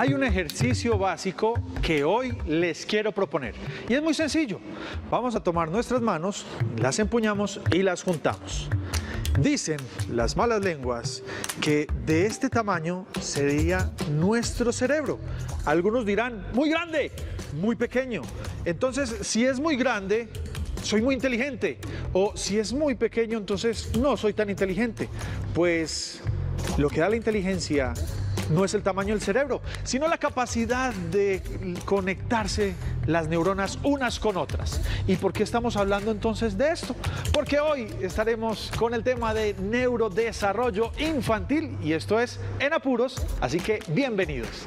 Hay un ejercicio básico que hoy les quiero proponer y es muy sencillo. Vamos a tomar nuestras manos, las empuñamos y las juntamos. Dicen las malas lenguas que de este tamaño sería nuestro cerebro. Algunos dirán, muy grande, muy pequeño. Entonces, si es muy grande, soy muy inteligente. O si es muy pequeño, entonces no soy tan inteligente. Pues lo que da la inteligencia no es el tamaño del cerebro, sino la capacidad de conectarse las neuronas unas con otras. ¿Y por qué estamos hablando entonces de esto? Porque hoy estaremos con el tema de neurodesarrollo infantil y esto es en apuros, así que bienvenidos.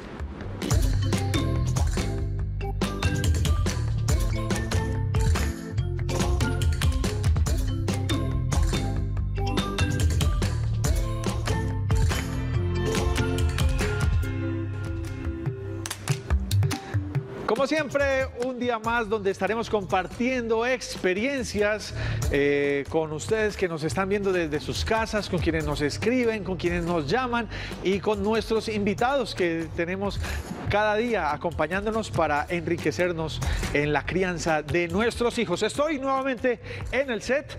Como siempre, un día más donde estaremos compartiendo experiencias eh, con ustedes que nos están viendo desde sus casas, con quienes nos escriben, con quienes nos llaman y con nuestros invitados que tenemos cada día acompañándonos para enriquecernos en la crianza de nuestros hijos. Estoy nuevamente en el set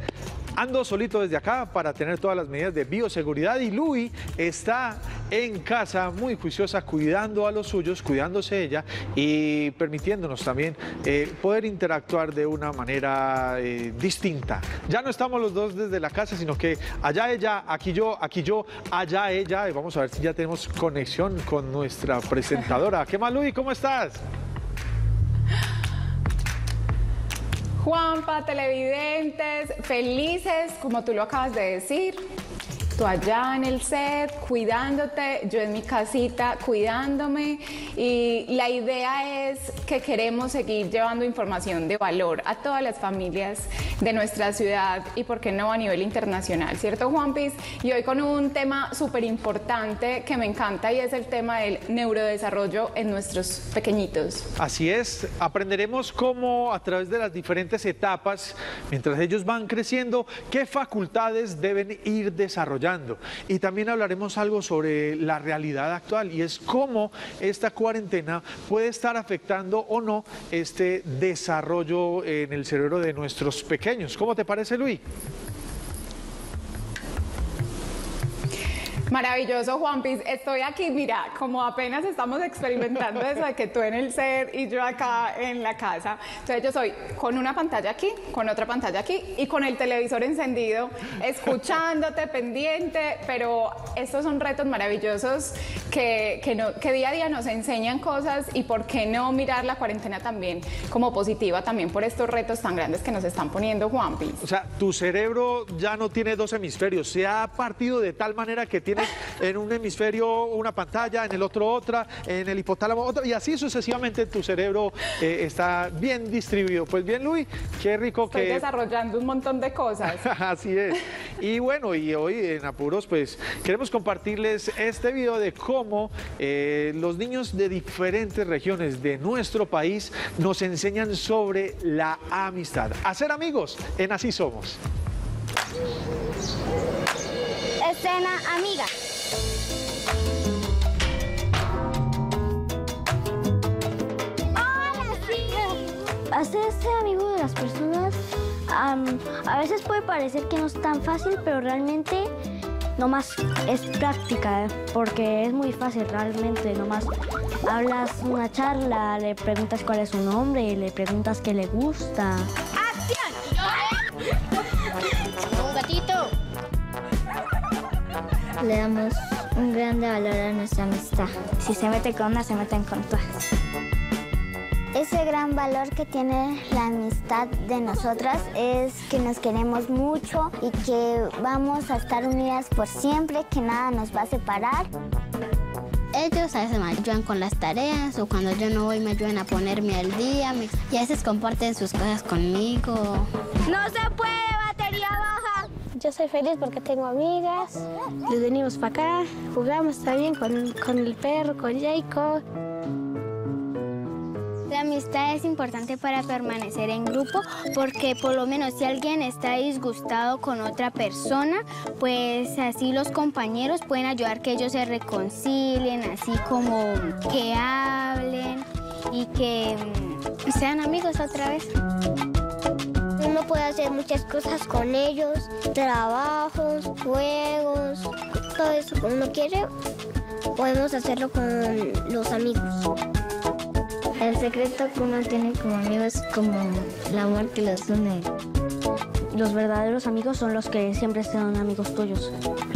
Ando solito desde acá para tener todas las medidas de bioseguridad y Louis está en casa muy juiciosa cuidando a los suyos, cuidándose ella y permitiéndonos también eh, poder interactuar de una manera eh, distinta. Ya no estamos los dos desde la casa, sino que allá ella, aquí yo, aquí yo, allá ella y vamos a ver si ya tenemos conexión con nuestra presentadora. ¿Qué más Louis? ¿Cómo estás? Juanpa, televidentes, felices, como tú lo acabas de decir. Tú allá en el set, cuidándote, yo en mi casita, cuidándome. Y la idea es que queremos seguir llevando información de valor a todas las familias de nuestra ciudad y, por qué no, a nivel internacional, ¿cierto, Juanpis? Y hoy con un tema súper importante que me encanta y es el tema del neurodesarrollo en nuestros pequeñitos. Así es, aprenderemos cómo a través de las diferentes etapas, mientras ellos van creciendo, qué facultades deben ir desarrollando y también hablaremos algo sobre la realidad actual y es cómo esta cuarentena puede estar afectando o no este desarrollo en el cerebro de nuestros pequeños. ¿Cómo te parece, Luis? Maravilloso, Juanpis. Estoy aquí, mira, como apenas estamos experimentando eso de que tú en el set y yo acá en la casa. Entonces yo soy con una pantalla aquí, con otra pantalla aquí y con el televisor encendido, escuchándote, pendiente, pero estos son retos maravillosos que, que, día a día nos enseñan cosas y por qué no mirar la cuarentena también como positiva también por estos retos tan grandes que nos están poniendo, Juanpis. O sea, tu cerebro ya no tiene dos hemisferios, se ha partido de tal manera que tiene en un hemisferio una pantalla, en el otro otra, en el hipotálamo otra, y así sucesivamente tu cerebro eh, está bien distribuido. Pues bien, Luis, qué rico Estoy que... desarrollando un montón de cosas. así es. Y bueno, y hoy en Apuros, pues queremos compartirles este video de cómo eh, los niños de diferentes regiones de nuestro país nos enseñan sobre la amistad. A ser amigos en Así Somos. Escena amiga. Hola, sí. Hacerse amigo de las personas a veces puede parecer que no es tan fácil, pero realmente nomás es práctica, porque es muy fácil realmente, nomás hablas una charla, le preguntas cuál es su nombre, le preguntas qué le gusta. Le damos un grande valor a nuestra amistad. Si se mete con una, se meten con todas. Ese gran valor que tiene la amistad de nosotras es que nos queremos mucho y que vamos a estar unidas por siempre, que nada nos va a separar. Ellos a veces me ayudan con las tareas o cuando yo no voy me ayudan a ponerme al día y a veces comparten sus cosas conmigo. ¡No se puede! Yo soy feliz porque tengo amigas. Les venimos para acá, jugamos también con, con el perro, con Jacob. La amistad es importante para permanecer en grupo porque por lo menos si alguien está disgustado con otra persona, pues así los compañeros pueden ayudar que ellos se reconcilien, así como que hablen y que mm, sean amigos otra vez. Uno puede hacer muchas cosas con ellos, trabajos, juegos, todo eso que uno quiere, podemos hacerlo con los amigos. El secreto que uno tiene como amigo es como el amor que los une. Los verdaderos amigos son los que siempre serán amigos tuyos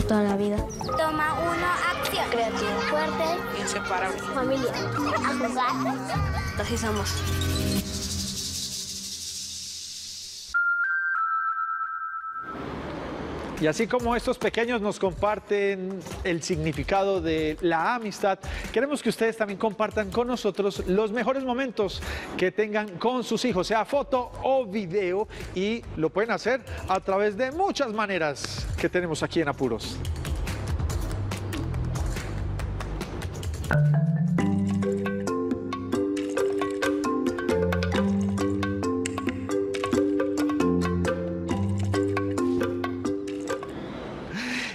toda la vida. Toma uno, acción. Creativo. Fuerte, Inseparable. familia. A jugar. Así somos. Y así como estos pequeños nos comparten el significado de la amistad, queremos que ustedes también compartan con nosotros los mejores momentos que tengan con sus hijos, sea foto o video, y lo pueden hacer a través de muchas maneras que tenemos aquí en Apuros.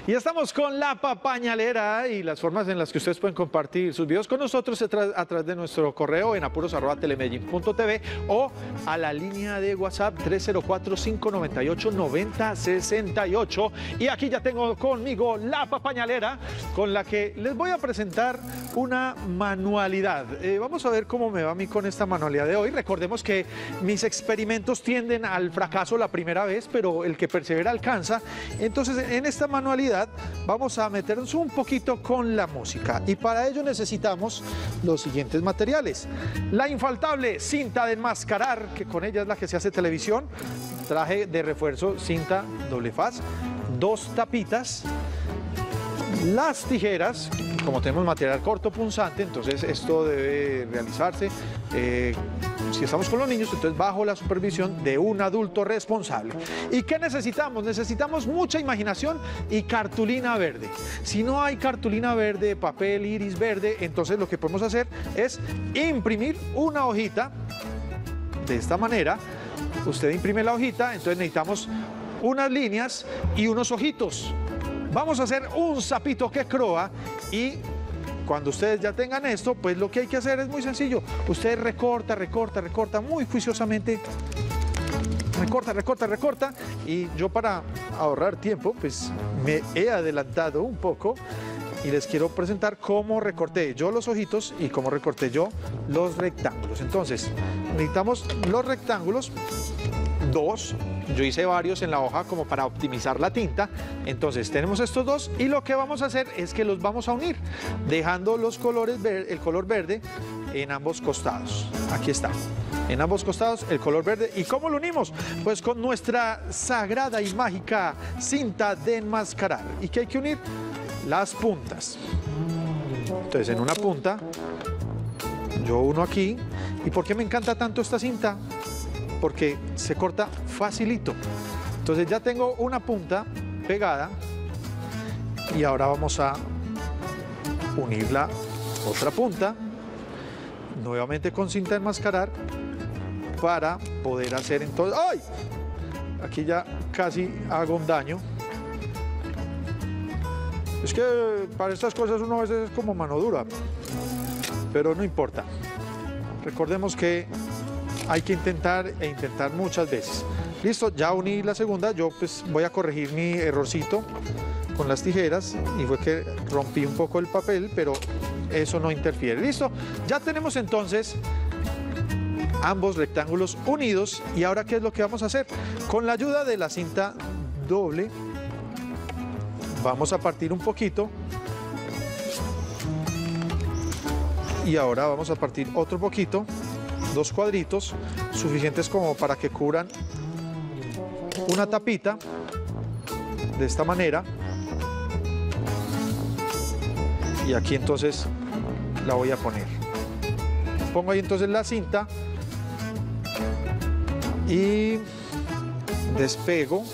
Y estamos con la papañalera y las formas en las que ustedes pueden compartir sus videos con nosotros a, a través de nuestro correo en apuros.telemedellín.tv o a la línea de WhatsApp 304-598-9068. Y aquí ya tengo conmigo la papañalera con la que les voy a presentar una manualidad. Eh, vamos a ver cómo me va a mí con esta manualidad de hoy. Recordemos que mis experimentos tienden al fracaso la primera vez, pero el que persevera alcanza. Entonces, en esta manualidad vamos a meternos un poquito con la música y para ello necesitamos los siguientes materiales. La infaltable cinta de enmascarar, que con ella es la que se hace televisión, traje de refuerzo, cinta doble faz, dos tapitas, las tijeras, como tenemos material corto punzante, entonces esto debe realizarse. eh, si estamos con los niños, entonces bajo la supervisión de un adulto responsable. ¿Y qué necesitamos? Necesitamos mucha imaginación y cartulina verde. Si no hay cartulina verde, papel iris verde, entonces lo que podemos hacer es imprimir una hojita de esta manera. Usted imprime la hojita, entonces necesitamos unas líneas y unos ojitos. Vamos a hacer un sapito que croa y cuando ustedes ya tengan esto, pues lo que hay que hacer es muy sencillo. Usted recorta, recorta, recorta muy juiciosamente. Recorta, recorta, recorta. Y yo para ahorrar tiempo, pues me he adelantado un poco y les quiero presentar cómo recorté yo los ojitos y cómo recorté yo los rectángulos. Entonces, necesitamos los rectángulos, dos. Yo hice varios en la hoja como para optimizar la tinta. Entonces tenemos estos dos y lo que vamos a hacer es que los vamos a unir, dejando los colores ver- el color verde en ambos costados. Aquí está. En ambos costados el color verde. ¿Y cómo lo unimos? Pues con nuestra sagrada y mágica cinta de enmascarar. ¿Y qué hay que unir? Las puntas. Entonces en una punta, yo uno aquí. ¿Y por qué me encanta tanto esta cinta? Porque se corta facilito. Entonces ya tengo una punta pegada y ahora vamos a unir la otra punta nuevamente con cinta enmascarar para poder hacer entonces ¡ay! aquí ya casi hago un daño es que para estas cosas uno a veces es como mano dura pero no importa recordemos que hay que intentar e intentar muchas veces listo ya uní la segunda yo pues voy a corregir mi errorcito con las tijeras y fue que rompí un poco el papel, pero eso no interfiere. ¿Listo? Ya tenemos entonces ambos rectángulos unidos y ahora ¿qué es lo que vamos a hacer? Con la ayuda de la cinta doble vamos a partir un poquito y ahora vamos a partir otro poquito, dos cuadritos suficientes como para que cubran una tapita de esta manera y aquí entonces la voy a poner. Pongo ahí entonces la cinta y despego.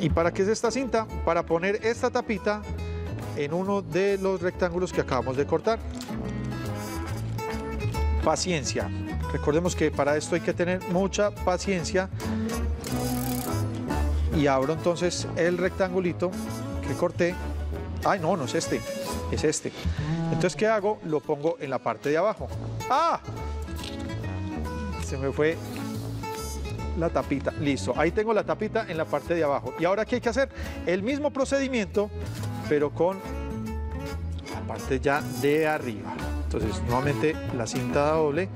¿Y para qué es esta cinta? Para poner esta tapita en uno de los rectángulos que acabamos de cortar. Paciencia. Recordemos que para esto hay que tener mucha paciencia. Y abro entonces el rectangulito que corté. Ay, no, no es este, es este. Entonces, ¿qué hago? Lo pongo en la parte de abajo. ¡Ah! Se me fue la tapita. Listo, ahí tengo la tapita en la parte de abajo. Y ahora, ¿qué hay que hacer? El mismo procedimiento, pero con la parte ya de arriba. Entonces, nuevamente la cinta doble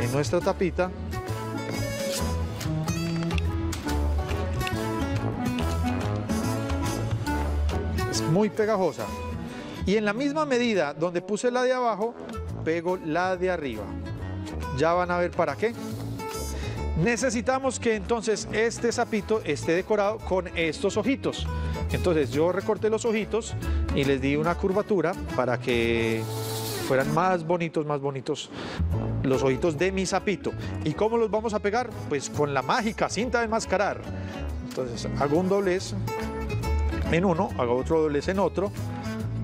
en nuestra tapita. Es muy pegajosa. Y en la misma medida donde puse la de abajo, pego la de arriba. Ya van a ver para qué. Necesitamos que entonces este sapito esté decorado con estos ojitos. Entonces yo recorté los ojitos y les di una curvatura para que fueran más bonitos, más bonitos los ojitos de mi sapito. ¿Y cómo los vamos a pegar? Pues con la mágica cinta de enmascarar. Entonces hago un doblez en uno, hago otro doblez en otro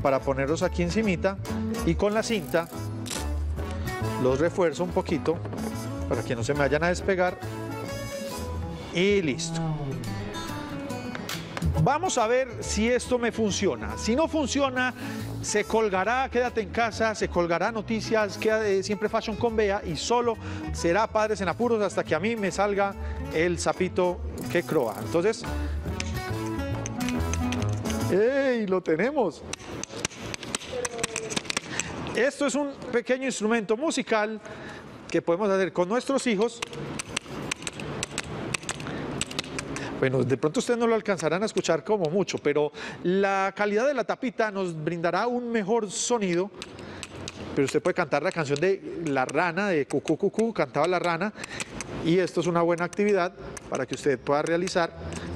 para ponerlos aquí encimita y con la cinta los refuerzo un poquito para que no se me vayan a despegar y listo. Vamos a ver si esto me funciona. Si no funciona, se colgará Quédate en casa, se colgará Noticias, queda, eh, siempre Fashion con Bea y solo será Padres en Apuros hasta que a mí me salga el sapito que croa. Entonces, ¡ey! Lo tenemos. Esto es un pequeño instrumento musical que podemos hacer con nuestros hijos. Bueno, de pronto ustedes no lo alcanzarán a escuchar como mucho, pero la calidad de la tapita nos brindará un mejor sonido. Pero usted puede cantar la canción de La Rana, de Cucú Cucú, cantaba La Rana. Y esto es una buena actividad para que usted pueda realizar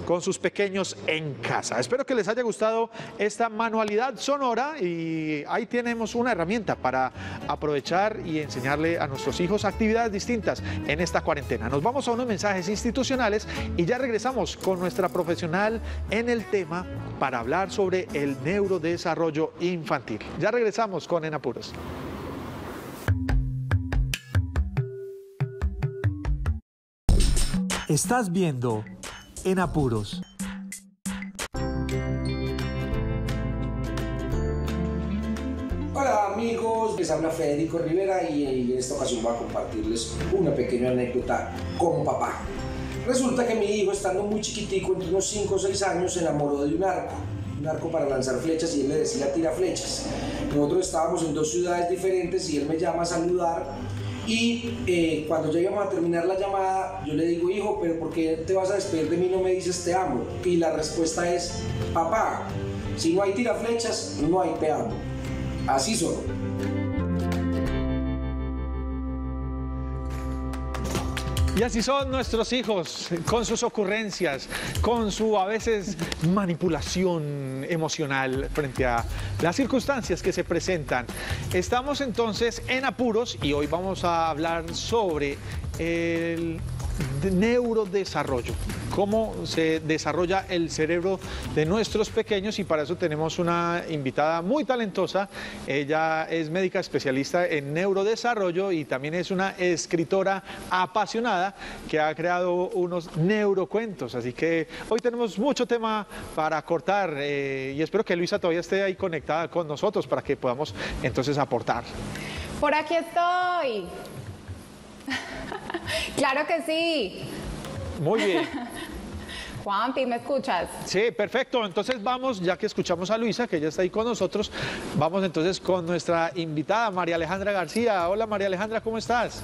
con sus pequeños en casa. Espero que les haya gustado esta manualidad sonora y ahí tenemos una herramienta para aprovechar y enseñarle a nuestros hijos actividades distintas en esta cuarentena. Nos vamos a unos mensajes institucionales y ya regresamos con nuestra profesional en el tema para hablar sobre el neurodesarrollo infantil. Ya regresamos con Enapuros. Estás viendo en apuros. Hola amigos, les habla Federico Rivera y en esta ocasión voy a compartirles una pequeña anécdota como papá. Resulta que mi hijo, estando muy chiquitico, entre unos 5 o 6 años, se enamoró de un arco, un arco para lanzar flechas y él le decía tira flechas. Nosotros estábamos en dos ciudades diferentes y él me llama a saludar y eh, cuando ya íbamos a terminar la llamada, yo le digo, hijo, pero ¿por qué te vas a despedir de mí no me dices te amo? Y la respuesta es, papá, si no hay tiraflechas, no hay te amo. Así son. Y así son nuestros hijos, con sus ocurrencias, con su a veces manipulación emocional frente a las circunstancias que se presentan. Estamos entonces en apuros y hoy vamos a hablar sobre el neurodesarrollo, cómo se desarrolla el cerebro de nuestros pequeños y para eso tenemos una invitada muy talentosa. Ella es médica especialista en neurodesarrollo y también es una escritora apasionada que ha creado unos neurocuentos. Así que hoy tenemos mucho tema para cortar eh, y espero que Luisa todavía esté ahí conectada con nosotros para que podamos entonces aportar. Por aquí estoy. claro que sí. Muy bien. Juanpi, ¿me escuchas? Sí, perfecto. Entonces vamos, ya que escuchamos a Luisa, que ya está ahí con nosotros, vamos entonces con nuestra invitada, María Alejandra García. Hola María Alejandra, ¿cómo estás?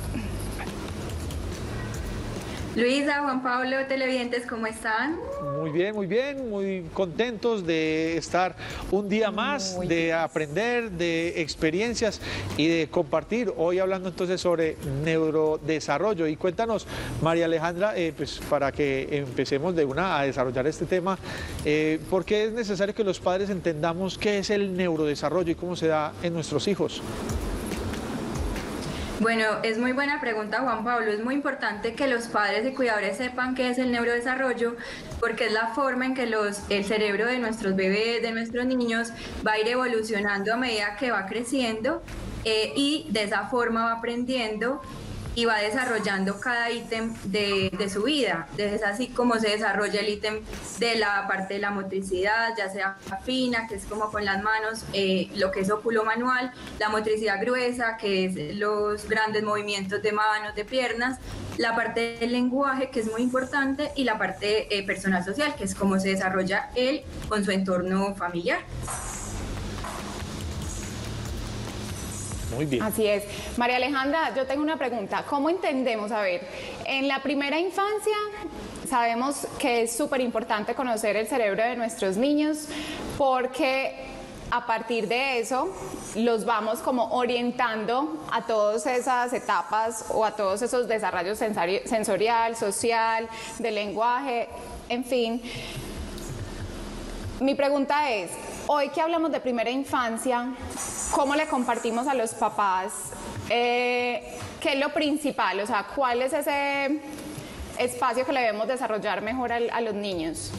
Luisa, Juan Pablo, televidentes, ¿cómo están? Muy bien, muy bien, muy contentos de estar un día más, de aprender de experiencias y de compartir. Hoy hablando entonces sobre neurodesarrollo. Y cuéntanos, María Alejandra, eh, pues para que empecemos de una a desarrollar este tema, eh, ¿por qué es necesario que los padres entendamos qué es el neurodesarrollo y cómo se da en nuestros hijos? Bueno, es muy buena pregunta, Juan Pablo. Es muy importante que los padres y cuidadores sepan qué es el neurodesarrollo, porque es la forma en que los, el cerebro de nuestros bebés, de nuestros niños, va a ir evolucionando a medida que va creciendo eh, y de esa forma va aprendiendo y va desarrollando cada ítem de, de, su vida. Es así como se desarrolla el ítem de la parte de la motricidad, ya sea fina, que es como con las manos, eh, lo que es óculo manual, la motricidad gruesa, que es los grandes movimientos de manos, de piernas, la parte del lenguaje, que es muy importante, y la parte eh, personal social, que es cómo se desarrolla él con su entorno familiar. Muy bien. Así es. María Alejandra, yo tengo una pregunta. ¿Cómo entendemos, a ver, en la primera infancia sabemos que es súper importante conocer el cerebro de nuestros niños porque a partir de eso los vamos como orientando a todas esas etapas o a todos esos desarrollos sensorial, social, de lenguaje, en fin. Mi pregunta es, hoy que hablamos de primera infancia, ¿cómo le compartimos a los papás eh, qué es lo principal? O sea, ¿cuál es ese espacio que le debemos desarrollar mejor a, a los niños?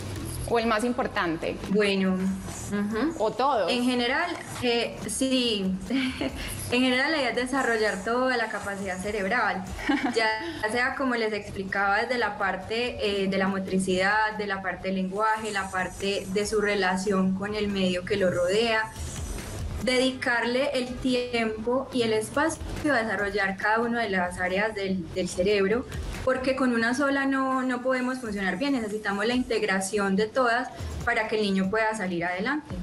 ¿O el más importante? Bueno, o todo. En general, eh, sí, en general la idea es desarrollar toda la capacidad cerebral, ya sea como les explicaba desde la parte eh, de la motricidad, de la parte del lenguaje, la parte de su relación con el medio que lo rodea, dedicarle el tiempo y el espacio a desarrollar cada una de las áreas del, del cerebro, porque con una sola no, no podemos funcionar bien, necesitamos la integración de todas para que el niño pueda salir adelante.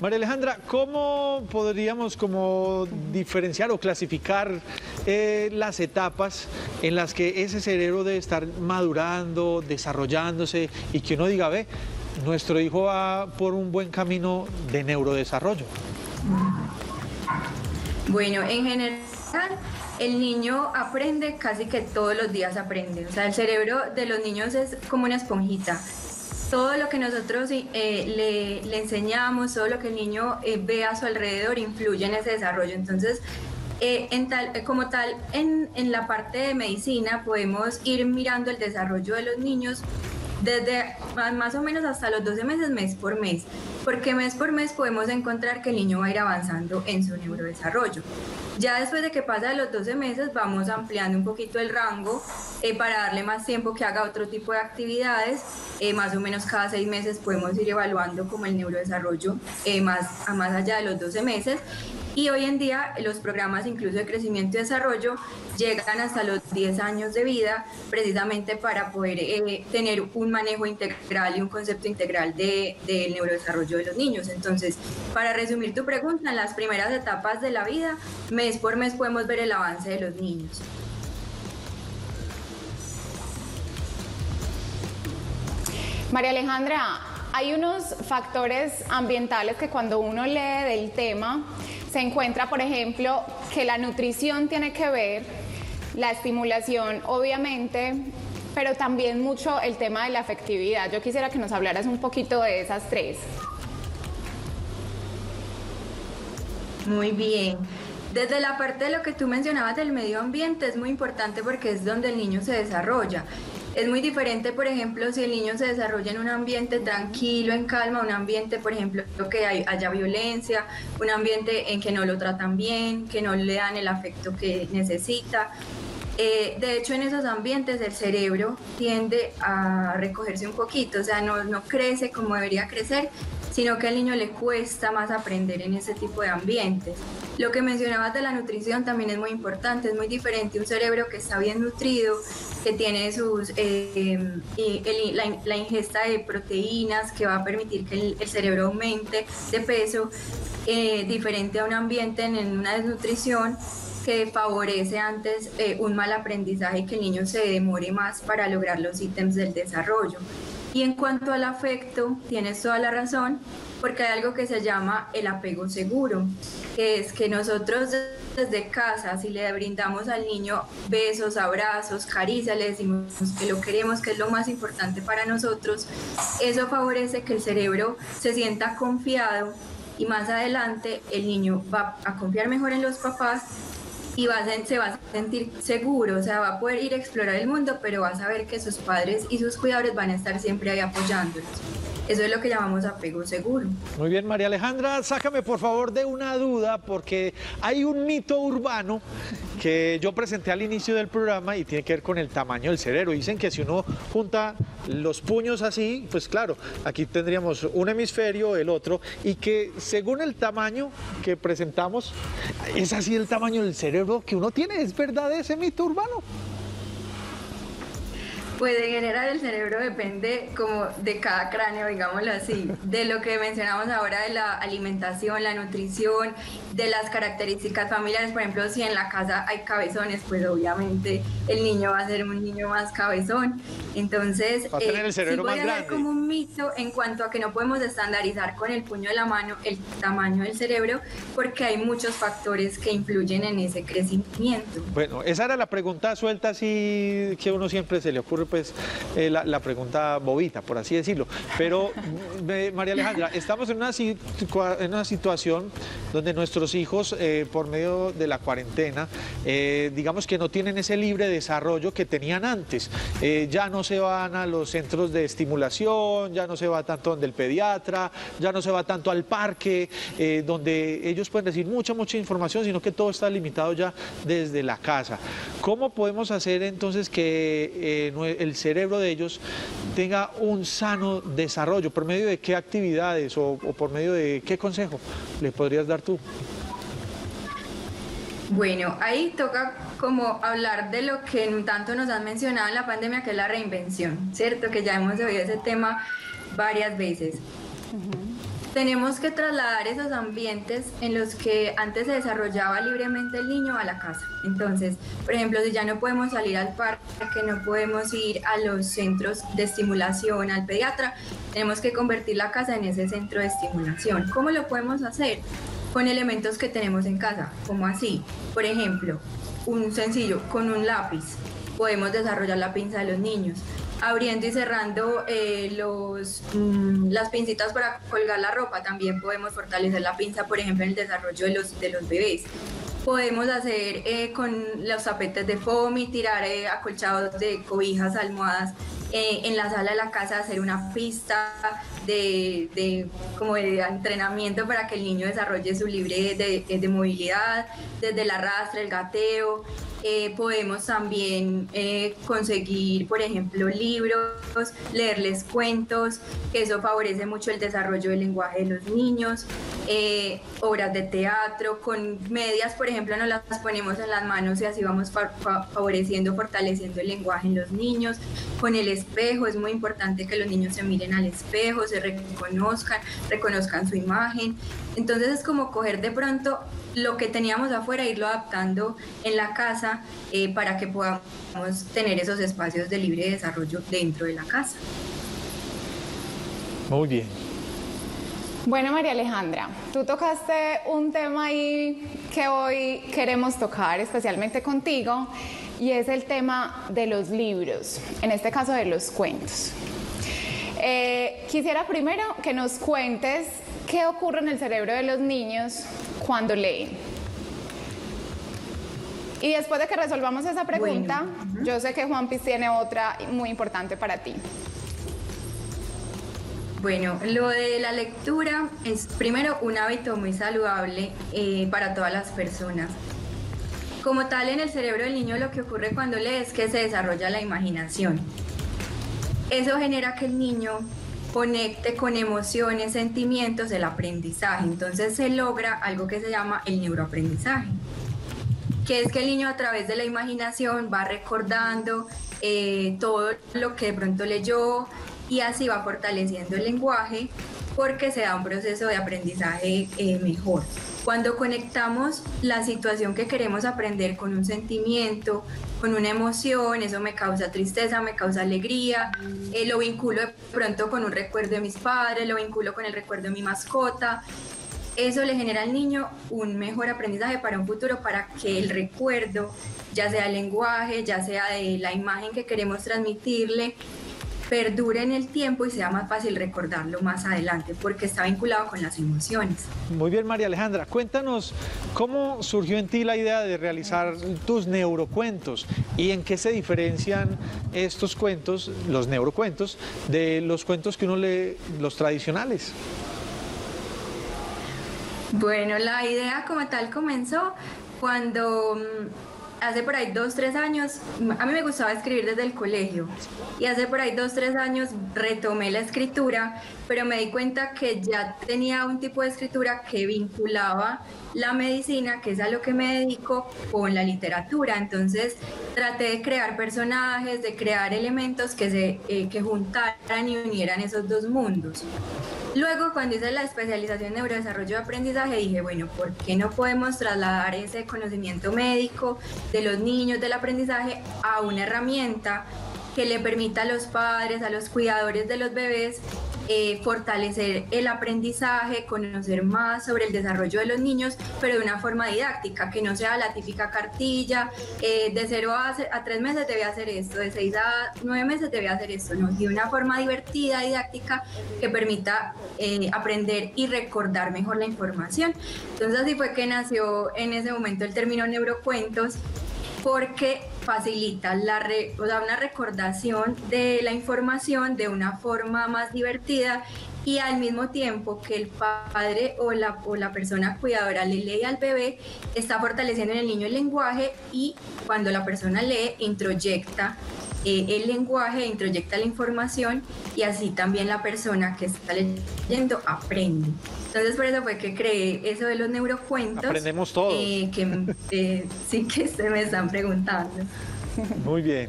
María Alejandra, ¿cómo podríamos como diferenciar o clasificar eh, las etapas en las que ese cerebro debe estar madurando, desarrollándose y que uno diga, ve, nuestro hijo va por un buen camino de neurodesarrollo? Bueno, en general el niño aprende casi que todos los días aprende. O sea, el cerebro de los niños es como una esponjita. Todo lo que nosotros eh, le, enseñamos, todo lo que el niño eh, ve a su alrededor influye en ese desarrollo. Entonces, eh, como tal, en, en la parte de medicina podemos ir mirando el desarrollo de los niños desde más o menos hasta los 12 meses, mes por mes, porque mes por mes podemos encontrar que el niño va a ir avanzando en su neurodesarrollo. Ya después de que pasa los 12 meses, vamos ampliando un poquito el rango eh, para darle más tiempo que haga otro tipo de actividades. Eh, más o menos cada seis meses podemos ir evaluando como el neurodesarrollo eh, más, a más allá de los 12 meses. Y hoy en día los programas incluso de crecimiento y desarrollo llegan hasta los 10 años de vida precisamente para poder eh, tener un manejo integral y un concepto integral del de neurodesarrollo de los niños. Entonces, para resumir tu pregunta, en las primeras etapas de la vida, mes por mes podemos ver el avance de los niños. María Alejandra, hay unos factores ambientales que cuando uno lee del tema se encuentra, por ejemplo, que la nutrición tiene que ver, la estimulación obviamente, pero también mucho el tema de la afectividad. Yo quisiera que nos hablaras un poquito de esas tres. Muy bien. Desde la parte de lo que tú mencionabas del medio ambiente es muy importante porque es donde el niño se desarrolla. Es muy diferente, por ejemplo, si el niño se desarrolla en un ambiente tranquilo, en calma, un ambiente, por ejemplo, que haya violencia, un ambiente en que no lo tratan bien, que no le dan el afecto que necesita. Eh, de hecho, en esos ambientes el cerebro tiende a recogerse un poquito, o sea, no, no crece como debería crecer, sino que al niño le cuesta más aprender en ese tipo de ambientes. Lo que mencionabas de la nutrición también es muy importante, es muy diferente un cerebro que está bien nutrido, que tiene sus, eh, la, ingesta de proteínas que va a permitir que el, cerebro aumente de peso, eh, diferente a un ambiente en, una desnutrición que favorece antes eh, un mal aprendizaje y que el niño se demore más para lograr los ítems del desarrollo. Y en cuanto al afecto, tienes toda la razón, porque hay algo que se llama el apego seguro, que es que nosotros desde casa, si le brindamos al niño besos, abrazos, caricias, le decimos que lo queremos, que es lo más importante para nosotros, eso favorece que el cerebro se sienta confiado y más adelante el niño va a confiar mejor en los papás y se va a sentir seguro, o sea, va a poder ir a explorar el mundo, pero va a saber que sus padres y sus cuidadores van a estar siempre ahí apoyándolos. Eso es lo que llamamos apego seguro. Muy bien, María Alejandra, sácame por favor de una duda, porque hay un mito urbano que yo presenté al inicio del programa y tiene que ver con el tamaño del cerebro. Dicen que si uno junta los puños así, pues claro, aquí tendríamos un hemisferio, el otro, y que según el tamaño que presentamos, es así el tamaño del cerebro que uno tiene. ¿Es verdad ese mito urbano? Pues en general el cerebro depende como de cada cráneo, digámoslo así, de lo que mencionamos ahora de la alimentación, la nutrición, de las características familiares. Por ejemplo, si en la casa hay cabezones, pues obviamente el niño va a ser un niño más cabezón. Entonces, va a tener el cerebro sí más grande. como un mito en cuanto a que no podemos estandarizar con el puño de la mano el tamaño del cerebro, porque hay muchos factores que influyen en ese crecimiento. Bueno, esa era la pregunta suelta así que uno siempre se le ocurre pues eh, la, pregunta bobita, por así decirlo. Pero, María Alejandra, estamos en una, en una situación donde nuestros hijos, eh, por medio de la cuarentena, eh, digamos que no tienen ese libre desarrollo que tenían antes. Ya no se van a los centros de estimulación, ya no se va tanto donde el pediatra, ya no se va tanto al parque, donde ellos pueden decir mucha, mucha información, sino que todo está limitado ya desde la casa. ¿Cómo podemos hacer entonces que el cerebro de ellos tenga un sano desarrollo? ¿Por medio de qué actividades o, o por medio de qué consejo le podrías dar tú? Bueno, ahí toca como hablar de lo que tanto nos han mencionado en la pandemia, que es la reinvención, ¿cierto? Que ya hemos oído ese tema varias veces. Tenemos que trasladar esos ambientes en los que antes se desarrollaba libremente el niño a la casa. Entonces, por ejemplo, si ya no podemos salir al parque, no podemos ir a los centros de estimulación, al pediatra, tenemos que convertir la casa en ese centro de estimulación. ¿Cómo lo podemos hacer? Con elementos que tenemos en casa, como así. Por ejemplo, un sencillo, con un lápiz podemos desarrollar la pinza de los niños abriendo y cerrando eh, los, mm, las pincitas para colgar la ropa. También podemos fortalecer la pinza, por ejemplo, en el desarrollo de los, de los bebés. Podemos hacer eh, con los tapetes de foamy, tirar eh, acolchados de cobijas, almohadas en la sala de la casa, hacer una pista de, de, como de entrenamiento para que el niño desarrolle su libre de, de movilidad, desde el arrastre, el gateo, eh, podemos también eh, conseguir, por ejemplo, libros, leerles cuentos, que eso favorece mucho el desarrollo del lenguaje de los niños, eh, obras de teatro, con medias, por ejemplo, nos las ponemos en las manos y así vamos fa fa favoreciendo, fortaleciendo el lenguaje en los niños, con el espejo, es muy importante que los niños se miren al espejo, se reconozcan, reconozcan su imagen, entonces es como coger de pronto lo que teníamos afuera, irlo adaptando en la casa eh, para que podamos tener esos espacios de libre desarrollo dentro de la casa. Muy bien. Bueno, María Alejandra, tú tocaste un tema ahí que hoy queremos tocar especialmente contigo y es el tema de los libros, en este caso de los cuentos. Eh, quisiera primero que nos cuentes qué ocurre en el cerebro de los niños cuando leen. Y después de que resolvamos esa pregunta, bueno. yo sé que Juan Piz tiene otra muy importante para ti. Bueno, lo de la lectura es primero un hábito muy saludable eh, para todas las personas. Como tal, en el cerebro del niño lo que ocurre cuando lee es que se desarrolla la imaginación. Eso genera que el niño conecte con emociones, sentimientos, el aprendizaje. Entonces se logra algo que se llama el neuroaprendizaje, que es que el niño a través de la imaginación va recordando eh, todo lo que de pronto leyó y así va fortaleciendo el lenguaje porque se da un proceso de aprendizaje eh, mejor. Cuando conectamos la situación que queremos aprender con un sentimiento, con una emoción, eso me causa tristeza, me causa alegría, eh, lo vinculo de pronto con un recuerdo de mis padres, lo vinculo con el recuerdo de mi mascota. Eso le genera al niño un mejor aprendizaje para un futuro, para que el recuerdo, ya sea el lenguaje, ya sea de la imagen que queremos transmitirle, perdure en el tiempo y sea más fácil recordarlo más adelante, porque está vinculado con las emociones. Muy bien, María Alejandra, cuéntanos cómo surgió en ti la idea de realizar tus neurocuentos y en qué se diferencian estos cuentos, los neurocuentos, de los cuentos que uno lee, los tradicionales. Bueno, la idea como tal comenzó cuando mm, hace por ahí dos, tres años, a mí me gustaba escribir desde el colegio. Y hace por ahí dos, tres años retomé la escritura, pero me di cuenta que ya tenía un tipo de escritura que vinculaba la medicina, que es a lo que me dedico, con la literatura. Entonces traté de crear personajes, de crear elementos que, se, eh, que juntaran y unieran esos dos mundos. Luego, cuando hice la especialización en neurodesarrollo de aprendizaje, dije, bueno, ¿por qué no podemos trasladar ese conocimiento médico de los niños del aprendizaje a una herramienta que le permita a los padres, a los cuidadores de los bebés, eh, fortalecer el aprendizaje, conocer más sobre el desarrollo de los niños, pero de una forma didáctica, que no sea la típica cartilla, eh, de 0 a, a 3 meses debe hacer esto, de 6 a 9 meses debe hacer esto, no, de una forma divertida, didáctica, que permita eh, aprender y recordar mejor la información. Entonces así fue que nació en ese momento el término neurocuentos porque facilita la una recordación de la información de una forma más divertida y al mismo tiempo que el padre o la, o la persona cuidadora le lee al bebé, está fortaleciendo en el niño el lenguaje y cuando la persona lee, introyecta eh, el lenguaje, introyecta la información y así también la persona que está leyendo aprende. Entonces por eso fue que creé eso de los neurocuentos. Aprendemos todos. Eh, que eh, sí que se me están preguntando. Muy bien.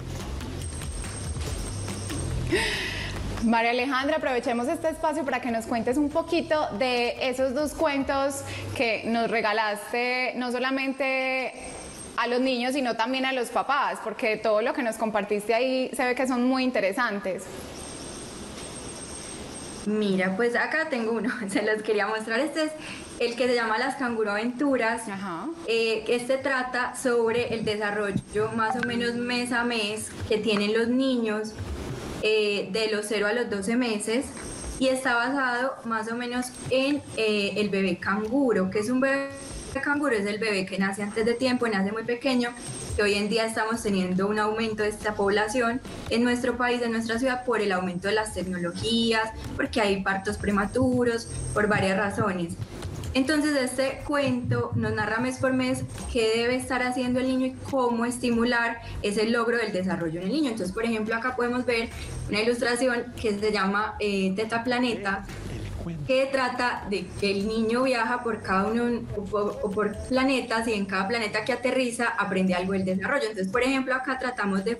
María Alejandra, aprovechemos este espacio para que nos cuentes un poquito de esos dos cuentos que nos regalaste, no solamente a los niños, sino también a los papás, porque todo lo que nos compartiste ahí se ve que son muy interesantes. Mira, pues acá tengo uno, se los quería mostrar. Este es el que se llama Las Canguro Aventuras. Eh, este trata sobre el desarrollo más o menos mes a mes que tienen los niños eh, de los 0 a los 12 meses y está basado más o menos en eh, el bebé canguro, que es un bebé canguro, es el bebé que nace antes de tiempo, nace muy pequeño que hoy en día estamos teniendo un aumento de esta población en nuestro país, en nuestra ciudad, por el aumento de las tecnologías, porque hay partos prematuros, por varias razones. Entonces este cuento nos narra mes por mes qué debe estar haciendo el niño y cómo estimular ese logro del desarrollo en el niño. Entonces, por ejemplo, acá podemos ver una ilustración que se llama eh, Teta Planeta, que trata de que el niño viaja por cada uno o por, planetas y en cada planeta que aterriza aprende algo del desarrollo. Entonces, por ejemplo, acá tratamos de,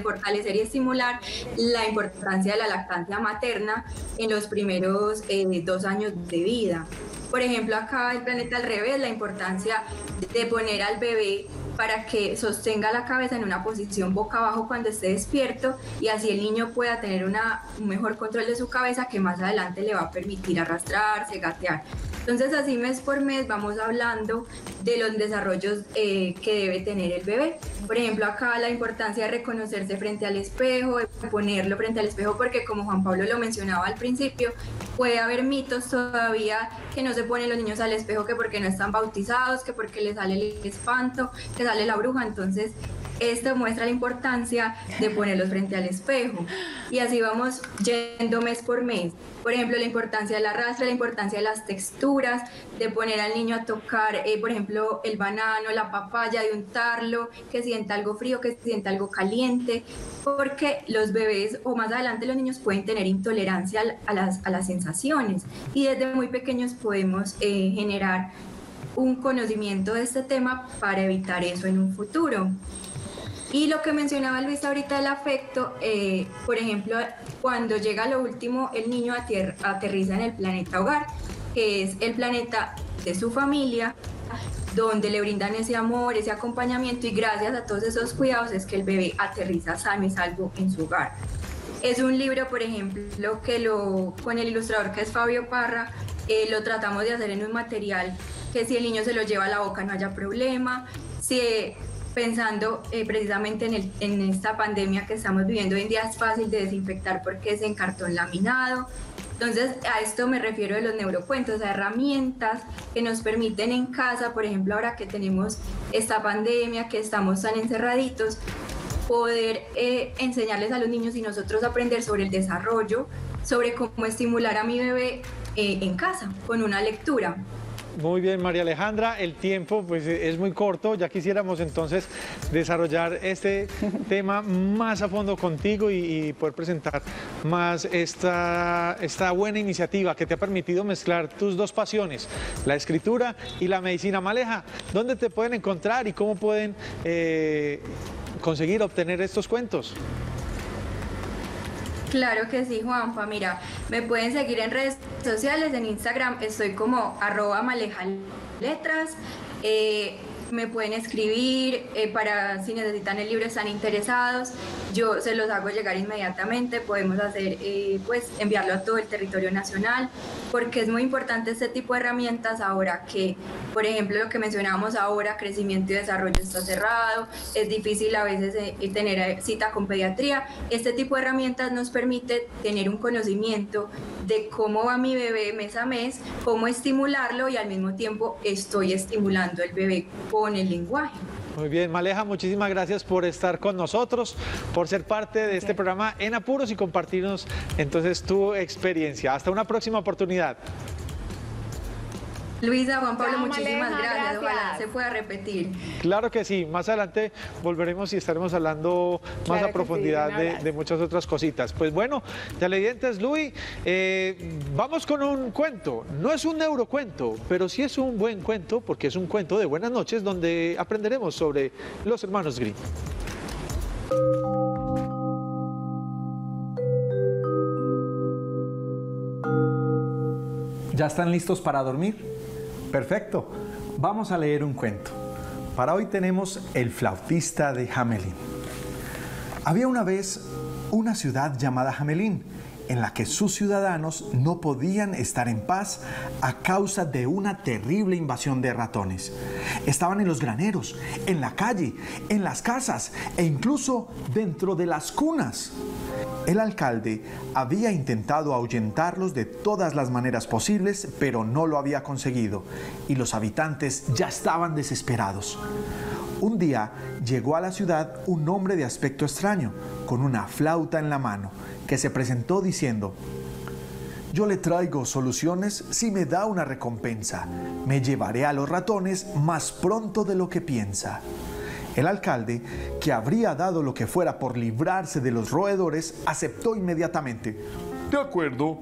fortalecer y estimular la importancia de la lactancia materna en los primeros eh, dos años de vida. Por ejemplo, acá el planeta al revés, la importancia de poner al bebé para que sostenga la cabeza en una posición boca abajo cuando esté despierto y así el niño pueda tener una, un mejor control de su cabeza que más adelante le va a permitir arrastrarse, gatear. Entonces así mes por mes vamos hablando de los desarrollos eh, que debe tener el bebé. Por ejemplo, acá la importancia de reconocerse frente al espejo, de ponerlo frente al espejo, porque como Juan Pablo lo mencionaba al principio, puede haber mitos todavía que no se ponen los niños al espejo que porque no están bautizados, que porque les sale el espanto, que sale la bruja. Entonces esto muestra la importancia de ponerlos frente al espejo. Y así vamos yendo mes por mes. Por ejemplo, la importancia del arrastre, la importancia de las texturas, de poner al niño a tocar, eh, por ejemplo, el banano, la papaya, de untarlo, que sienta algo frío, que sienta algo caliente, porque los bebés o más adelante los niños pueden tener intolerancia a las, a las sensaciones y desde muy pequeños podemos eh, generar un conocimiento de este tema para evitar eso en un futuro. Y lo que mencionaba Luis ahorita del afecto, eh, por ejemplo, cuando llega lo último, el niño aterriza en el planeta hogar, que es el planeta de su familia, donde le brindan ese amor, ese acompañamiento y gracias a todos esos cuidados es que el bebé aterriza sano y salvo en su hogar. Es un libro, por ejemplo, que lo, con el ilustrador que es Fabio Parra, eh, lo tratamos de hacer en un material que si el niño se lo lleva a la boca no haya problema, si pensando eh, precisamente en, en esta pandemia que estamos viviendo hoy en día es fácil de desinfectar porque es en cartón laminado. Entonces, a esto me refiero de los neurocuentos, a herramientas que nos permiten en casa, por ejemplo, ahora que tenemos esta pandemia, que estamos tan encerraditos, poder eh, enseñarles a los niños y nosotros aprender sobre el desarrollo, sobre cómo estimular a mi bebé eh, en casa con una lectura. Muy bien, María Alejandra, el tiempo pues es muy corto, ya quisiéramos entonces desarrollar este tema más a fondo contigo y, poder presentar más esta, esta buena iniciativa que te ha permitido mezclar tus dos pasiones, la escritura y la medicina. Maleja, ¿dónde te pueden encontrar y cómo pueden eh, conseguir obtener estos cuentos? Claro que sí, Juanpa. Mira, me pueden seguir en redes sociales, en Instagram estoy como arroba malejaletras. Eh, me pueden escribir eh, para si necesitan el libro, están interesados, yo se los hago llegar inmediatamente, podemos hacer, eh, pues enviarlo a todo el territorio nacional, porque es muy importante este tipo de herramientas ahora que, por ejemplo, lo que mencionábamos ahora, crecimiento y desarrollo está cerrado, es difícil a veces eh, tener cita con pediatría, este tipo de herramientas nos permite tener un conocimiento de cómo va mi bebé mes a mes, cómo estimularlo y al mismo tiempo estoy estimulando el bebé con el lenguaje. Muy bien, Maleja, muchísimas gracias por estar con nosotros, por ser parte de este programa en apuros y compartirnos entonces tu experiencia. Hasta una próxima oportunidad. Luisa, Juan Pablo, muchísimas gracias. Ojalá se pueda repetir. Claro que sí. Más adelante volveremos y estaremos hablando más a profundidad de, muchas otras cositas. Pues bueno, televidentes, Luis, eh, vamos con un cuento. No es un neurocuento, pero sí es un buen cuento porque es un cuento de buenas noches donde aprenderemos sobre los hermanos Grimm. ¿Ya están listos para dormir? Perfecto. Vamos a leer un cuento. Para hoy tenemos El flautista de Hamelin. Había una vez una ciudad llamada Hamelin en la que sus ciudadanos no podían estar en paz a causa de una terrible invasión de ratones. Estaban en los graneros, en la calle, en las casas e incluso dentro de las cunas. El alcalde había intentado ahuyentarlos de todas las maneras posibles, pero no lo había conseguido y los habitantes ya estaban desesperados. Un día llegó a la ciudad un hombre de aspecto extraño, con una flauta en la mano, que se presentó diciendo, yo le traigo soluciones si me da una recompensa. Me llevaré a los ratones más pronto de lo que piensa. El alcalde, que habría dado lo que fuera por librarse de los roedores, aceptó inmediatamente. De acuerdo,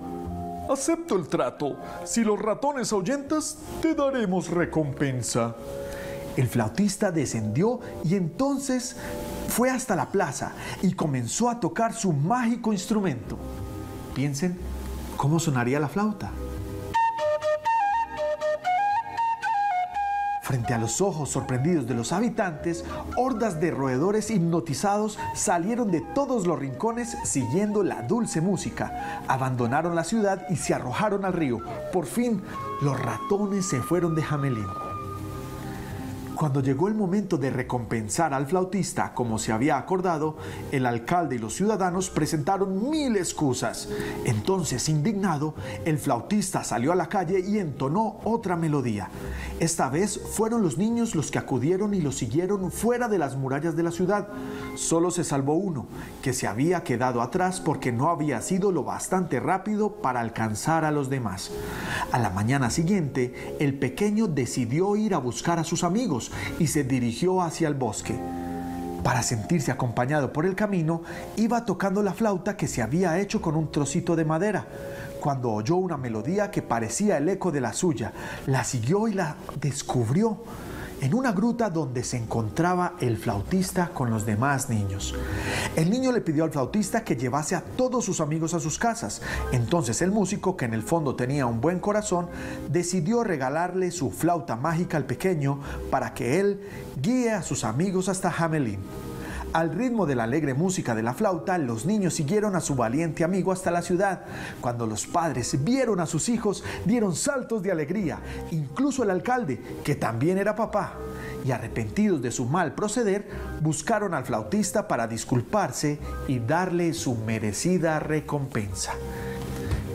acepto el trato. Si los ratones ahuyentas, te daremos recompensa. El flautista descendió y entonces fue hasta la plaza y comenzó a tocar su mágico instrumento. Piensen cómo sonaría la flauta. Frente a los ojos sorprendidos de los habitantes, hordas de roedores hipnotizados salieron de todos los rincones siguiendo la dulce música. Abandonaron la ciudad y se arrojaron al río. Por fin, los ratones se fueron de Jamelín. Cuando llegó el momento de recompensar al flautista como se había acordado, el alcalde y los ciudadanos presentaron mil excusas. Entonces, indignado, el flautista salió a la calle y entonó otra melodía. Esta vez fueron los niños los que acudieron y lo siguieron fuera de las murallas de la ciudad. Solo se salvó uno, que se había quedado atrás porque no había sido lo bastante rápido para alcanzar a los demás. A la mañana siguiente, el pequeño decidió ir a buscar a sus amigos y se dirigió hacia el bosque. Para sentirse acompañado por el camino, iba tocando la flauta que se había hecho con un trocito de madera. Cuando oyó una melodía que parecía el eco de la suya, la siguió y la descubrió en una gruta donde se encontraba el flautista con los demás niños. El niño le pidió al flautista que llevase a todos sus amigos a sus casas. Entonces el músico, que en el fondo tenía un buen corazón, decidió regalarle su flauta mágica al pequeño para que él guíe a sus amigos hasta Hamelin. Al ritmo de la alegre música de la flauta, los niños siguieron a su valiente amigo hasta la ciudad. Cuando los padres vieron a sus hijos, dieron saltos de alegría, incluso el alcalde, que también era papá. y arrepentidos de su mal proceder, buscaron al flautista para disculparse y darle su merecida recompensa.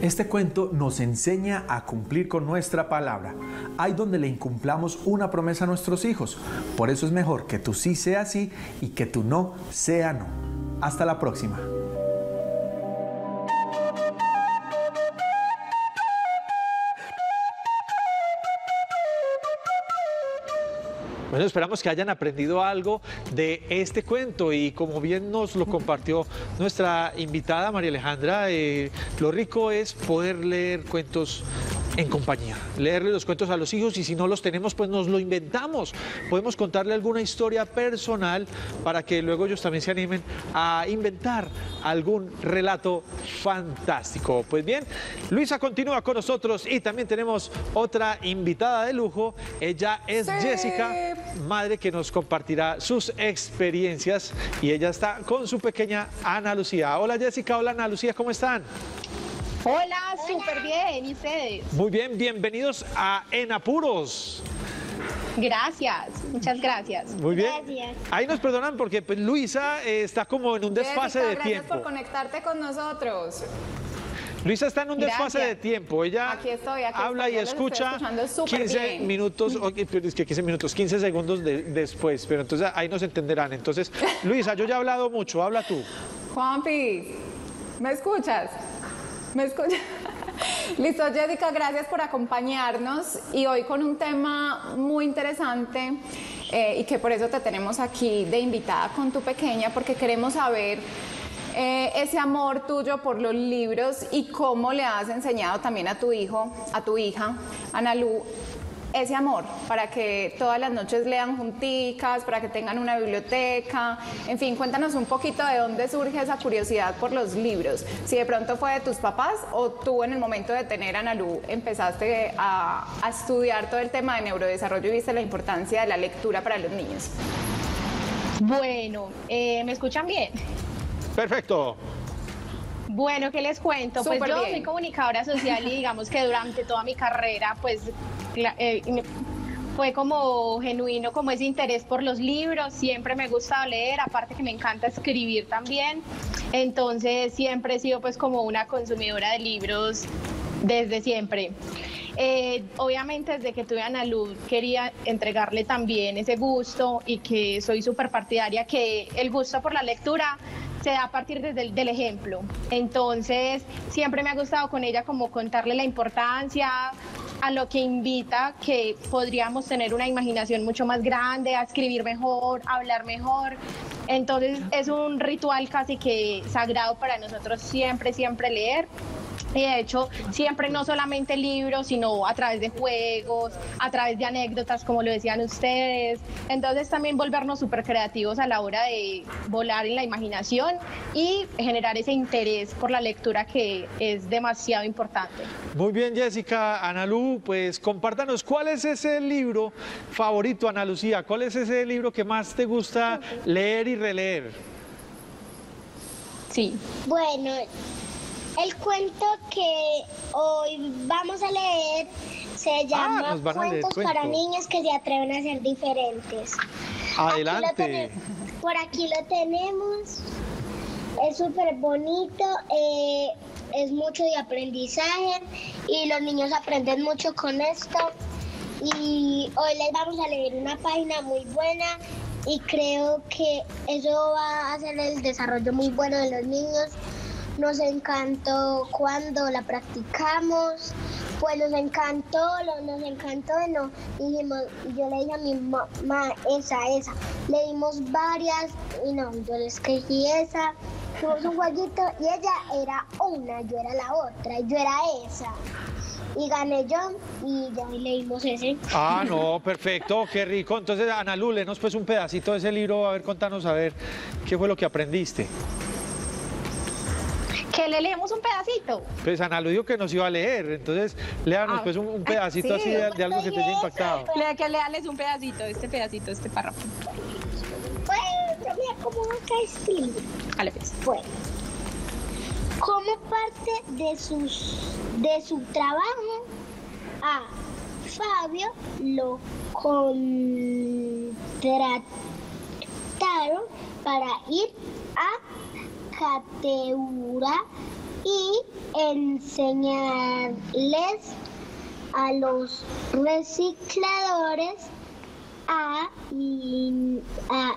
Este cuento nos enseña a cumplir con nuestra palabra. Hay donde le incumplamos una promesa a nuestros hijos. Por eso es mejor que tu sí sea sí y que tu no sea no. Hasta la próxima. Bueno, esperamos que hayan aprendido algo de este cuento y como bien nos lo compartió nuestra invitada María Alejandra, eh, lo rico es poder leer cuentos en compañía, leerle los cuentos a los hijos y si no los tenemos, pues nos lo inventamos. Podemos contarle alguna historia personal para que luego ellos también se animen a inventar algún relato fantástico. Pues bien, Luisa continúa con nosotros y también tenemos otra invitada de lujo. Ella es Jessica, madre que nos compartirá sus experiencias y ella está con su pequeña Ana Lucía. Hola Jessica, hola Ana Lucía, ¿cómo están? Hola, súper bien, ¿y ustedes? Muy bien, bienvenidos a En Apuros. Gracias, muchas gracias. Muy bien. Ahí nos perdonan porque pues, Luisa eh, está como en un desfase Jessica, de gracias tiempo. por conectarte con nosotros. Luisa está en un desfase Gracias. de tiempo. Ella Aquí estoy, aquí habla estoy, y escucha escuchando súper 15 bien. minutos, es que 15 minutos, 15 segundos de- después. Pero entonces ahí nos entenderán. Entonces, Luisa, yo ya he hablado mucho, habla tú. Juanpi, ¿me escuchas? ¿Me escuchas? Listo, Jessica, gracias por acompañarnos y hoy con un tema muy interesante eh, y que por eso te tenemos aquí de invitada con tu pequeña porque queremos saber eh, ese amor tuyo por los libros y cómo le has enseñado también a tu hijo, a tu hija, Analu, ese amor para que todas las noches lean junticas, para que tengan una biblioteca. En fin, cuéntanos un poquito de dónde surge esa curiosidad por los libros. Si de pronto fue de tus papás o tú en el momento de tener a Analu empezaste a, a estudiar todo el tema de neurodesarrollo y viste la importancia de la lectura para los niños. Bueno, eh, ¿me escuchan bien? Perfecto. Bueno, ¿qué les cuento? Súper pues yo bien. soy comunicadora social y digamos que durante toda mi carrera, pues eh, fue como genuino, como ese interés por los libros, siempre me ha gustado leer, aparte que me encanta escribir también, entonces siempre he sido pues como una consumidora de libros desde siempre. Eh, obviamente desde que tuve a Ana Luz quería entregarle también ese gusto y que soy súper partidaria que el gusto por la lectura se da a partir desde el- del ejemplo. Entonces, siempre me ha gustado con ella como contarle la importancia a lo que invita, que podríamos tener una imaginación mucho más grande, a escribir mejor, hablar mejor. Entonces, es un ritual casi que sagrado para nosotros siempre, siempre leer. Y de hecho, siempre no solamente libros, sino a través de juegos, a través de anécdotas, como lo decían ustedes. Entonces también volvernos súper creativos a la hora de volar en la imaginación y generar ese interés por la lectura que es demasiado importante. Muy bien, Jessica, Analú, pues compártanos cuál es ese libro favorito, Ana Lucía. ¿Cuál es ese libro que más te gusta leer y releer? Sí. Bueno, el cuento que hoy vamos a leer se llama Ah, nos van a leer Cuentos para niños que se atreven a ser diferentes. Adelante. por aquí lo tenemos. Es súper bonito, eh, es mucho de aprendizaje y los niños aprenden mucho con esto. Y hoy les vamos a leer una página muy buena y creo que eso va a hacer el desarrollo muy bueno de los niños. Nos encantó cuando la practicamos, pues nos encantó, nos encantó, no, dijimos, yo le dije a mi mamá, esa, esa, le dimos varias y no, yo le escogí esa, tuvimos un jueguito y ella era una, yo era la otra, y yo era esa. Y gané yo y ya hoy leímos ese. Ah, no, perfecto, qué rico. Entonces, Ana Lu, léenos pues un pedacito de ese libro, a ver, contanos, a ver, ¿qué fue lo que aprendiste? Que le leemos un pedacito. Pues Ana Lu dijo que nos iba a leer, entonces léanos Ah, pues un, un pedacito sí, así de, de algo que te haya impactado. Le, que leales un pedacito, este pedacito, este párrafo. Pues, yo mira cómo va acá este libro. Vale, pues. Bueno, como parte de, sus, de su trabajo, a Fabio lo con trataron para ir a Cateura y enseñarles a los recicladores a, a-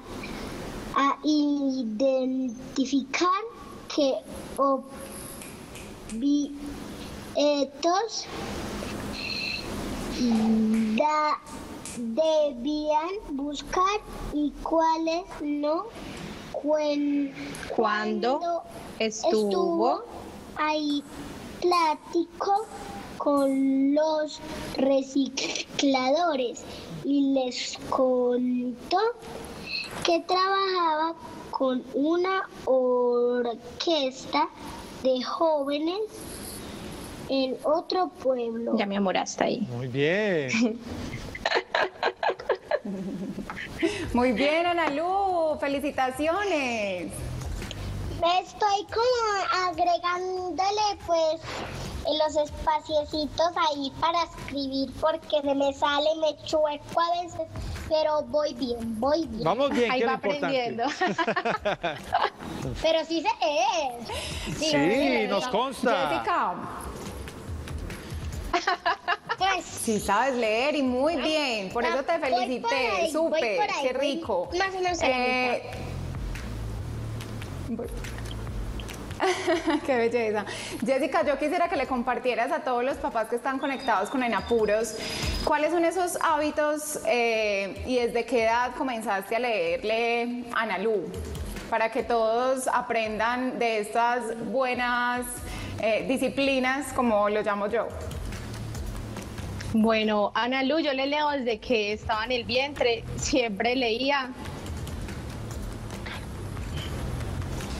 a identificar qué objetos debían buscar y cuáles no. Cuen- Cuando estuvo ahí platico con los recicladores y les contó que trabajaba con una orquesta de jóvenes en otro pueblo. Ya mi amor, hasta ahí. Muy bien. Muy bien, Ana Lu, felicitaciones. Estoy como agregándole pues los espaciecitos ahí para escribir porque se me sale, me chueco a veces, pero voy bien, voy bien. Vamos bien, Ahí es va aprendiendo. Pero sí sé leer. Sí, nos consta. Jessica, Sí sabes leer y muy bien, por eso te por felicité, súper, qué rico. más o menos Eh, Qué belleza. Jessica, yo quisiera que le compartieras a todos los papás que están conectados con Enapuros, ¿cuáles son esos hábitos eh, y desde qué edad comenzaste a leerle a Ana Lu? Para que todos aprendan de estas buenas eh, disciplinas, como lo llamo yo. Bueno, Ana Lu, yo le leo desde que estaba en el vientre, siempre leía.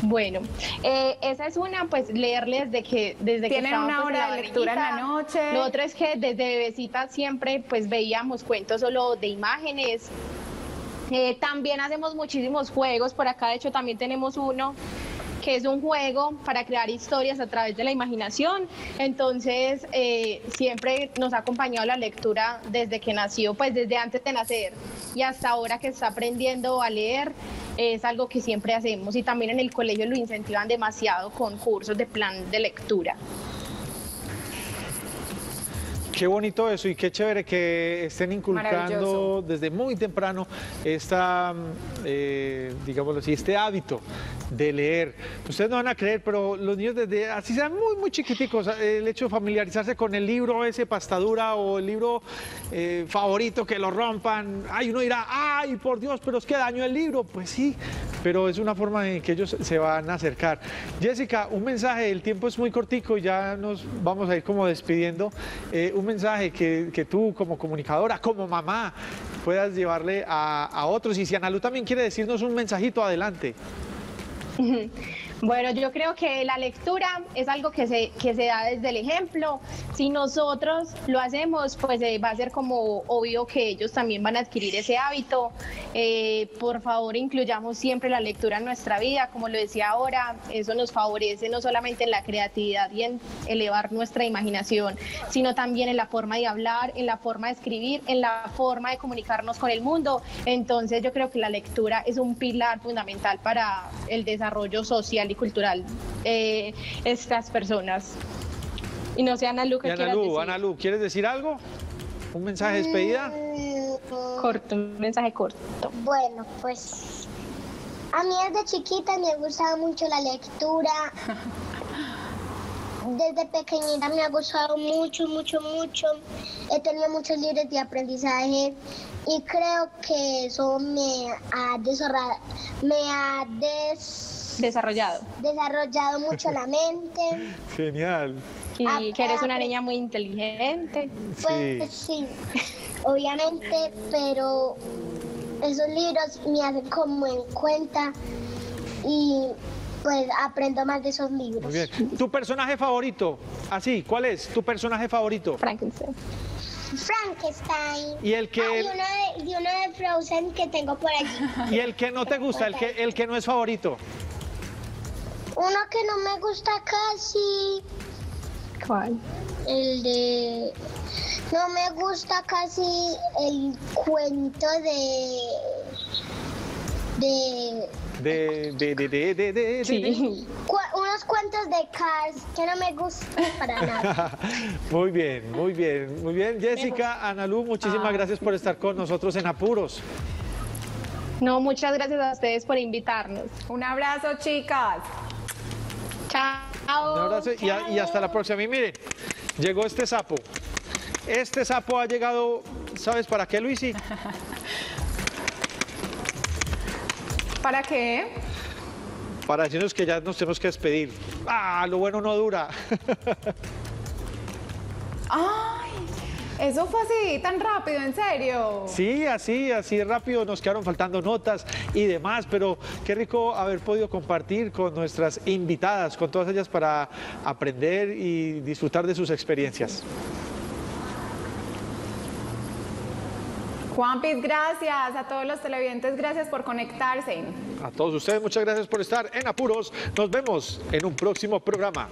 Bueno, eh, esa es una, pues leerle desde que desde que ¿Tienen estábamos, una pues, hora de lectura en la noche? Lo otro es que desde bebecita siempre pues veíamos cuentos solo de imágenes. Eh, también hacemos muchísimos juegos, por acá de hecho también tenemos uno que es un juego para crear historias a través de la imaginación. Entonces, eh, siempre nos ha acompañado la lectura desde que nació, pues desde antes de nacer y hasta ahora que está aprendiendo a leer. Es algo que siempre hacemos y también en el colegio lo incentivan demasiado con cursos de plan de lectura. Qué bonito eso y qué chévere que estén inculcando desde muy temprano esta, mm, eh, digámoslo así, este hábito de leer. Ustedes no van a creer, pero los niños desde así sean muy, muy chiquiticos, el hecho de familiarizarse con el libro ese pastadura o el libro eh, favorito que lo rompan, ay, uno dirá, ay, por Dios, pero es que daño el libro. Pues sí, pero es una forma en que ellos se van a acercar. Jessica, un mensaje, el tiempo es muy cortico y ya nos vamos a ir como despidiendo. Eh, un mensaje que, que tú como comunicadora, como mamá, puedas llevarle a, a otros. Y si Analu también quiere decirnos un mensajito, adelante. Bueno, yo creo que la lectura es algo que se, que se da desde el ejemplo. Si nosotros lo hacemos, pues eh, va a ser como obvio que ellos también van a adquirir ese hábito. Eh, por favor, incluyamos siempre la lectura en nuestra vida, como lo decía ahora, eso nos favorece no solamente en la creatividad y en elevar nuestra imaginación, sino también en la forma de hablar, en la forma de escribir, en la forma de comunicarnos con el mundo. Entonces yo creo que la lectura es un pilar fundamental para el desarrollo social y cultural de estas personas. Y no sé, Ana Lu, ¿qué quieras Analu, decir? Analu, ¿quieres decir algo? ¿Un mensaje de despedida? Mm, Corto, un mensaje corto. Bueno, pues a mí desde chiquita me gustaba mucho la lectura. Desde pequeñita me ha gustado mucho, mucho, mucho. He tenido muchos libros de aprendizaje y creo que eso me ha, desarra- me ha des- Desarrollado. desarrollado mucho la mente. Genial. Y que eres una niña muy inteligente. Pues sí, obviamente, pero esos libros me hacen como en cuenta y pues aprendo más de esos libros. Muy bien. ¿Tu personaje favorito? Así, ¿cuál es tu personaje favorito? Frankenstein. Frankenstein. Y el que- Ah, y uno de, y uno de Frozen que tengo por allí. ¿Y el que no te gusta, el que, el que no es favorito? Uno que no me gusta casi, ¿Cuál? el de... No me gusta casi el cuento de... De De, de, de, de, de, de, de- Sí. cu- unos cuentos de Cars que no me gustan para nada. Muy bien, muy bien, muy bien. Jessica, Analú, muchísimas gracias por estar con nosotros en Apuros. No, muchas gracias a ustedes por invitarnos. Un abrazo, chicas. Chao. Un abrazo y, a- y hasta la próxima. Y miren, llegó este sapo. Este sapo ha llegado, ¿sabes para qué, Luisi? ¿Para qué? Para decirnos que ya nos tenemos que despedir. Ah, lo bueno no dura. Ay, eso fue así, tan rápido, en serio. Sí, así, así rápido nos quedaron faltando notas y demás, pero qué rico haber podido compartir con nuestras invitadas, con todas ellas para aprender y disfrutar de sus experiencias. Juanpis, gracias. A todos los televidentes, gracias por conectarse. A todos ustedes, muchas gracias por estar en Apuros. Nos vemos en un próximo programa.